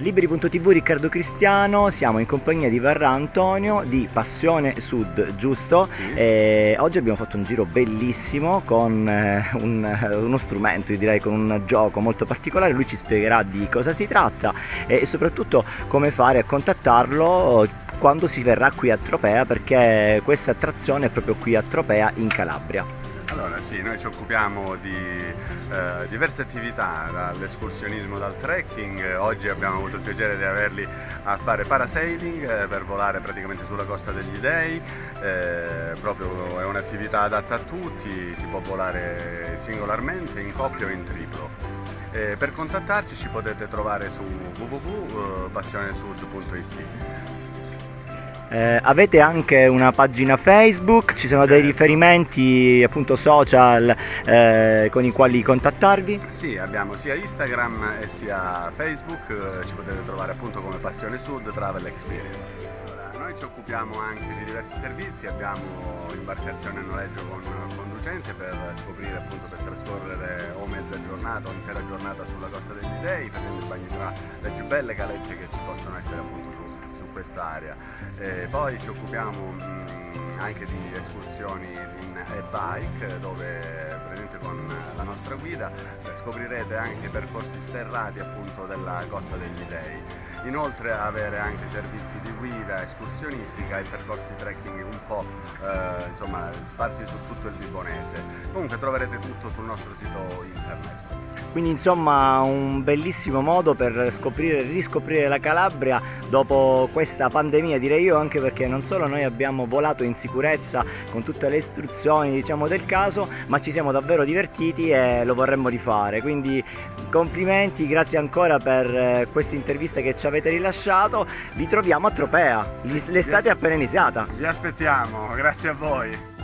Liberi.tv Riccardo Cristiano, siamo in compagnia di Varra Antonio di Passione Sud, giusto? Sì. E oggi abbiamo fatto un giro bellissimo con eh, un- uno strumento, io direi con un gioco molto particolare, lui ci spiegherà di cosa si tratta e soprattutto come fare a contattarlo quando si verrà qui a Tropea perché questa attrazione è proprio qui a Tropea in Calabria. Allora sì, noi ci occupiamo di eh, diverse attività, dall'escursionismo, dal trekking, Eh, oggi abbiamo avuto il piacere di averli a fare parasailing eh, per volare praticamente sulla costa degli dei, Eh, proprio è un'attività adatta a tutti, si può volare singolarmente, in coppia o in triplo. Eh, per contattarci ci potete trovare su www.passionesud.it. Eh, avete anche una pagina Facebook, ci sono dei Certo. riferimenti appunto social eh, con i quali contattarvi? Sì, abbiamo sia Instagram e sia Facebook, eh, ci potete trovare appunto come Passione Sud Travel Experience. Allora, noi ci occupiamo anche di diversi servizi, abbiamo imbarcazione a noleggio con conducente per scoprire appunto per trascorrere o mezza giornata o intera giornata sulla costa degli dei, facendo i bagni tra le più belle calette che ci possono essere appunto su, su quest'area. E poi ci occupiamo mh, anche di escursioni in e-bike dove con la nostra guida eh, scoprirete anche percorsi sterrati appunto della costa degli dei. Inoltre avere anche servizi di guida escursionistica e percorsi trekking un po' eh, insomma sparsi su tutto il Vibonese. Comunque troverete tutto sul nostro sito internet. Quindi insomma un bellissimo modo per scoprire e riscoprire la Calabria dopo questa pandemia direi io anche perché non solo noi abbiamo volato in sicurezza con tutte le istruzioni diciamo del caso ma ci siamo davvero divertiti e lo vorremmo rifare. Quindi complimenti grazie ancora per eh, questa intervista che ci avete rilasciato. Vi troviamo a Tropea. L'estate è appena iniziata. Vi aspettiamo, grazie a voi.